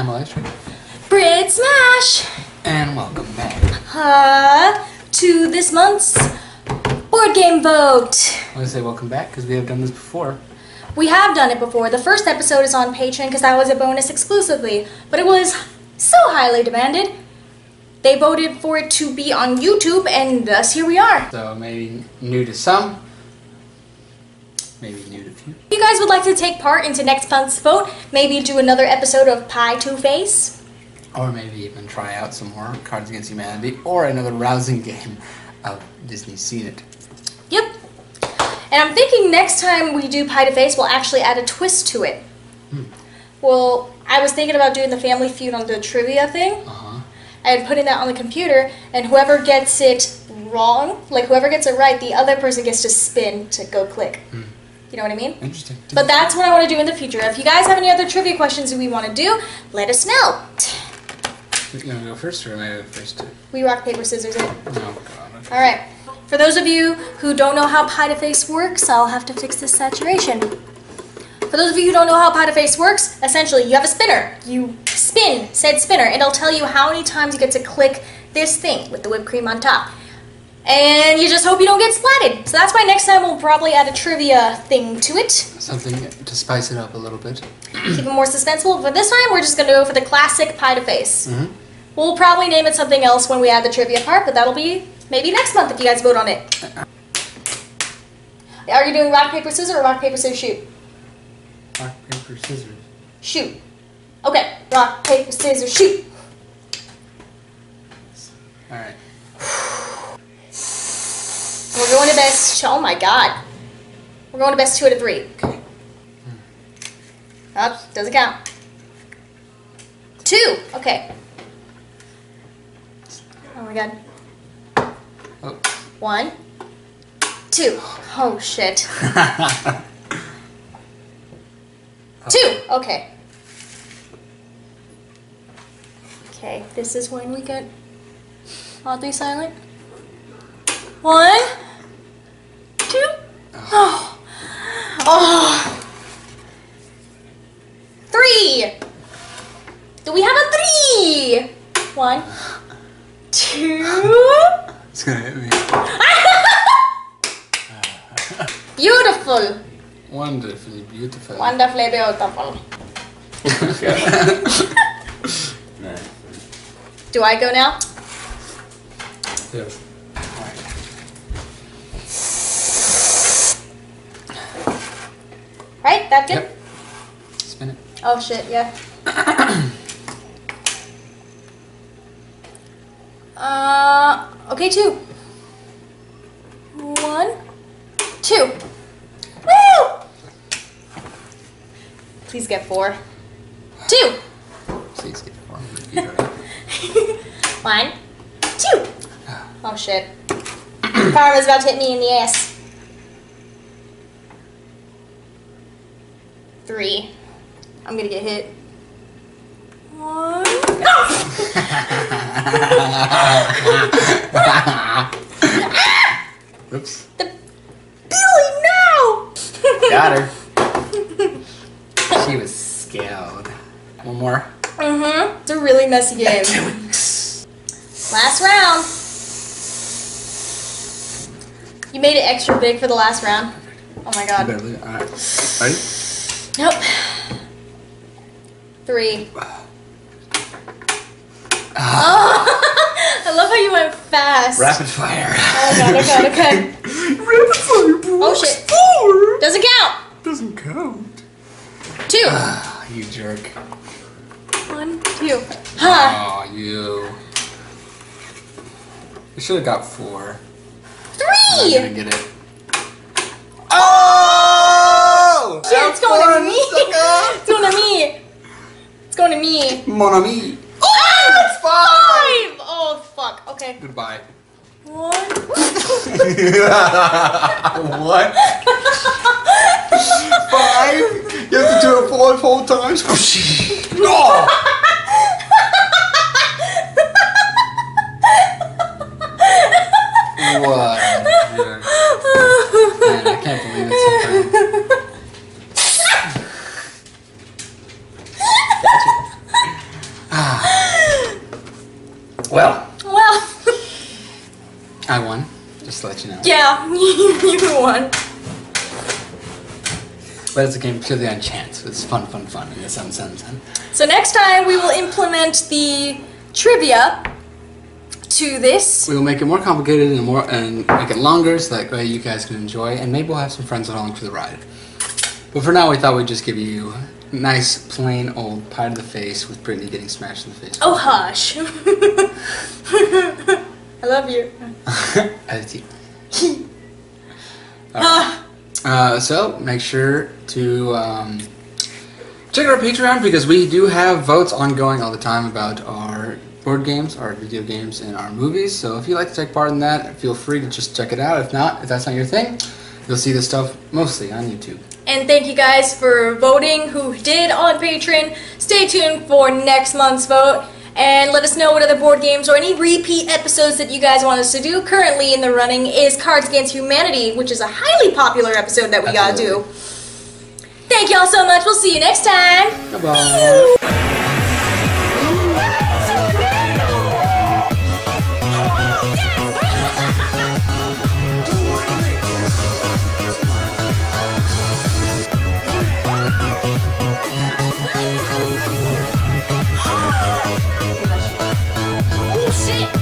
I'm Alectric, Brit Smash! and welcome back. Uh, to this month's board game vote. I want to say welcome back because we have done this before. We have done it before. The first episode is on Patreon because that was a bonus exclusively, but it was so highly demanded. They voted for it to be on YouTube, and thus here we are. So maybe new to some, maybe new to few. If you guys would like to take part into next month's vote, maybe do another episode of Pie to Face. Or maybe even try out some more Cards Against Humanity or another rousing game of Disney's Scene It. Yep. And I'm thinking next time we do Pie to Face, we'll actually add a twist to it. Well, I was thinking about doing the Family Feud on the trivia thing Uh huh. and putting that on the computer, and whoever gets it wrong, like whoever gets it right, the other person gets to spin to go click. You know what I mean? Interesting. But that's what I want to do in the future. If you guys have any other trivia questions that we want to do, let us know. You gonna go first or am I first? We rock, paper, scissors, it. Oh god. All right. For those of you who don't know how pie to face works, I'll have to fix this saturation. For those of you who don't know how pie to face works, essentially you have a spinner. You spin said spinner, and it'll tell you how many times you get to click this thing with the whipped cream on top. And you just hope you don't get splatted. So that's why next time we'll probably add a trivia thing to it. Something to spice it up a little bit. Keep it more suspenseful. But this time we're just gonna go for the classic pie to face. Mhm. We'll probably name it something else when we add the trivia part, but that'll be maybe next month if you guys vote on it. Are you doing rock, paper, scissors or rock, paper, scissors, shoot? Rock, paper, scissors. Shoot. Okay, rock, paper, scissors, shoot. We're going to best. Oh my god. We're going to best two out of three. Okay. Oh, doesn't count. Two. Okay. Oh my god. Oh. One. Two. Oh shit. Two. Okay. Okay, this is when we get oddly silent. One. Two. Oh. Oh. Three. Do we have a three? One. Two. It's gonna hit me. Beautiful. Wonderfully beautiful. Wonderfully beautiful. Do I go now? Yeah. Right? That good? Yep. Spin it. Oh shit, yeah. uh, okay, two. One, two. Woo! Please get four. Two. Please get four. One, two. Oh shit. Karma's about to hit me in the ass. Three. I'm gonna get hit. One. Oops. The Billy, no! Got her. She was scared. One more. Mm-hmm. It's a really messy game. Last round. You made it extra big for the last round. Oh my god. better leave it. Alright. Nope. Three. Oh, I love how you went fast. Rapid fire. Oh god, okay, okay. Rapid fire, bro. Oh shit. Four. Doesn't count. Doesn't count. Two. Ah, you jerk. One, two. Huh. Oh, you. You should have got four. I'm Three. gonna get it. Oh! Shit, it's going to me. It's going to me. It's going to me. Mon ami. Oh, it's five. five. Oh fuck. Okay. Goodbye. One. what? Five? You have to do it four four times? oh! What? a jerk. Man, I can't believe it sometimes. Well, Well, I won. Just to let you know. yeah, you won. But it's a game purely on chance. It's fun, fun, fun. And it's seven, seven, ten. So next time we will implement the trivia to this. We will make it more complicated and more and make it longer so that way you guys can enjoy and maybe we'll have some friends along for the ride. But for now we thought we'd just give you nice plain old pie to the face with Brittany getting smashed in the face. Oh hush. I love you. As you. Ah, Uh, so make sure to um, check out our Patreon because we do have votes ongoing all the time about our board games, our video games, and our movies. So if you'd like to take part in that, feel free to just check it out. If not, if that's not your thing, you'll see this stuff mostly on YouTube. and thank you guys for voting who did on Patreon. Stay tuned for next month's vote. And let us know what other board games or any repeat episodes that you guys want us to do. Currently in the running is Cards Against Humanity, which is a highly popular episode that we gotta do. Thank y'all so much. We'll see you next time. Bye shit!